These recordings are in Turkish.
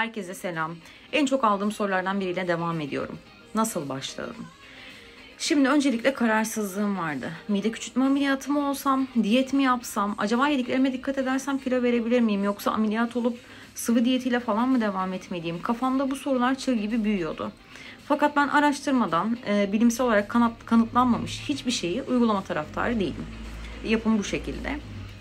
Herkese selam. En çok aldığım sorulardan biriyle devam ediyorum. Nasıl başladım? Şimdi öncelikle kararsızlığım vardı. Mide küçültme ameliyatı mı olsam, diyet mi yapsam, acaba yediklerime dikkat edersem kilo verebilir miyim yoksa ameliyat olup sıvı diyetiyle falan mı devam etmeliyim? Kafamda bu sorular çığ gibi büyüyordu. Fakat ben araştırmadan, e, bilimsel olarak kanıt, kanıtlanmamış hiçbir şeyi uygulama taraftarı değilim. Yapım bu şekilde.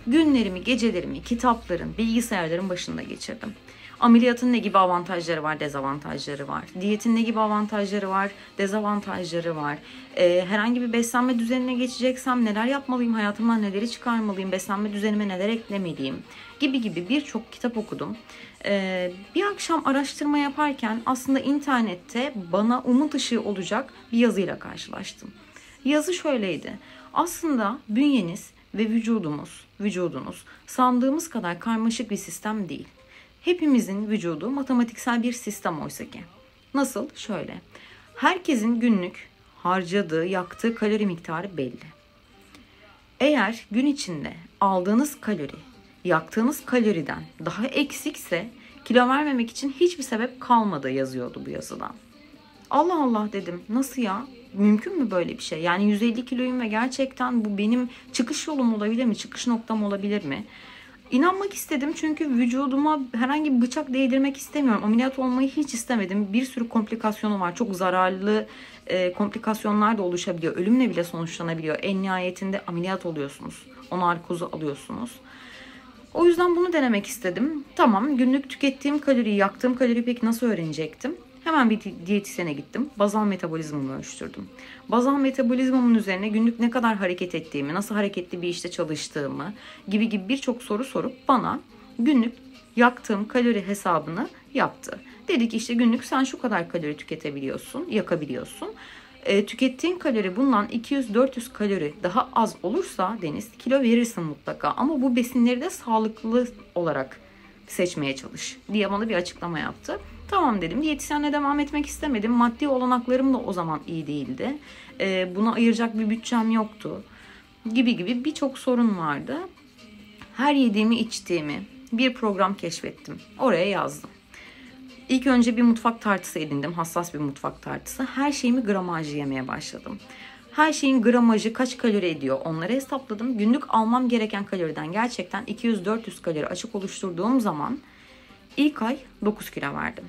Günlerimi, gecelerimi kitapların, bilgisayarların başında geçirdim. Ameliyatın ne gibi avantajları var, dezavantajları var. Diyetin ne gibi avantajları var, dezavantajları var. Ee, herhangi bir beslenme düzenine geçeceksem neler yapmalıyım, hayatımdan neleri çıkarmalıyım, beslenme düzenime neler eklemeliyim gibi gibi birçok kitap okudum. Ee, bir akşam araştırma yaparken aslında internette bana umut ışığı olacak bir yazıyla karşılaştım. Yazı şöyleydi. Aslında bünyeniz ve vücudumuz, vücudunuz sandığımız kadar karmaşık bir sistem değil. Hepimizin vücudu matematiksel bir sistem oysa ki. Nasıl? Şöyle. Herkesin günlük harcadığı, yaktığı kalori miktarı belli. Eğer gün içinde aldığınız kalori, yaktığınız kaloriden daha eksikse kilo vermemek için hiçbir sebep kalmadı yazıyordu bu yazıdan. Allah Allah dedim. Nasıl ya? Mümkün mü böyle bir şey? Yani 150 kiloyum ve gerçekten bu benim çıkış yolum olabilir mi? Çıkış noktam olabilir mi? İnanmak istedim çünkü vücuduma herhangi bir bıçak değdirmek istemiyorum. Ameliyat olmayı hiç istemedim. Bir sürü komplikasyonu var. Çok zararlı e, komplikasyonlar da oluşabiliyor. Ölümle bile sonuçlanabiliyor. En nihayetinde ameliyat oluyorsunuz. O narkozu alıyorsunuz. O yüzden bunu denemek istedim. Tamam günlük tükettiğim kaloriyi, yaktığım kaloriyi peki nasıl öğrenecektim? Hemen bir diyetisyene gittim. Bazal metabolizmamı ölçtürdüm. Bazal metabolizmamın üzerine günlük ne kadar hareket ettiğimi, nasıl hareketli bir işte çalıştığımı gibi gibi birçok soru sorup bana günlük yaktığım kalori hesabını yaptı. Dedi ki işte günlük sen şu kadar kalori tüketebiliyorsun, yakabiliyorsun. E, tükettiğin kalori bundan 200-400 kalori daha az olursa Deniz kilo verirsin mutlaka. Ama bu besinleri de sağlıklı olarak seçmeye çalış diye bana bir açıklama yaptı. Tamam dedim. Diyetisyenle devam etmek istemedim. Maddi olanaklarım da o zaman iyi değildi. E, buna ayıracak bir bütçem yoktu. Gibi gibi birçok sorun vardı. Her yediğimi içtiğimi bir program keşfettim. Oraya yazdım. İlk önce bir mutfak tartısı edindim. Hassas bir mutfak tartısı. Her şeyimi gramajlı yemeye başladım. Her şeyin gramajı kaç kalori ediyor onları hesapladım. Günlük almam gereken kaloriden gerçekten 200-400 kalori açık oluşturduğum zaman ilk ay 9 kilo verdim.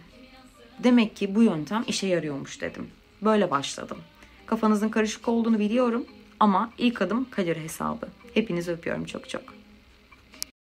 Demek ki bu yöntem işe yarıyormuş dedim. Böyle başladım. Kafanızın karışık olduğunu biliyorum ama ilk adım kalori hesabı. Hepinizi öpüyorum çok çok.